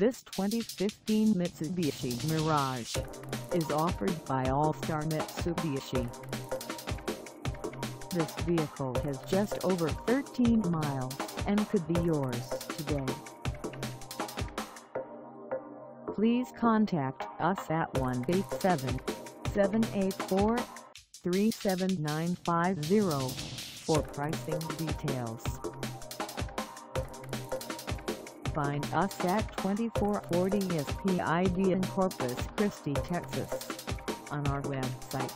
This 2015 Mitsubishi Mirage is offered by All-Star Mitsubishi. This vehicle has just over 13 miles and could be yours today. Please contact us at 1-877-784-37950 for pricing details. Find us at 2440 SPID in Corpus Christi, Texas on our website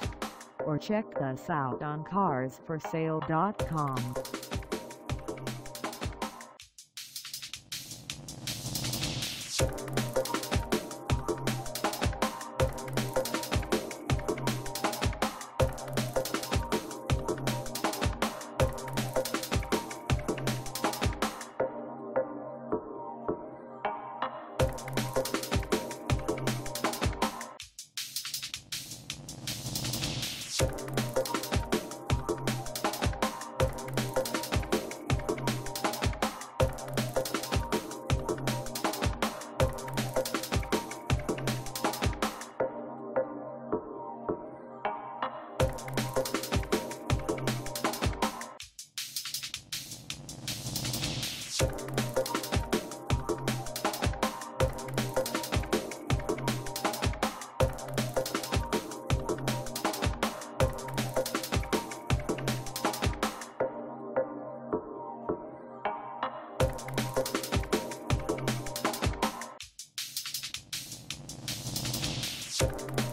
or check us out on carsforsale.com. Thank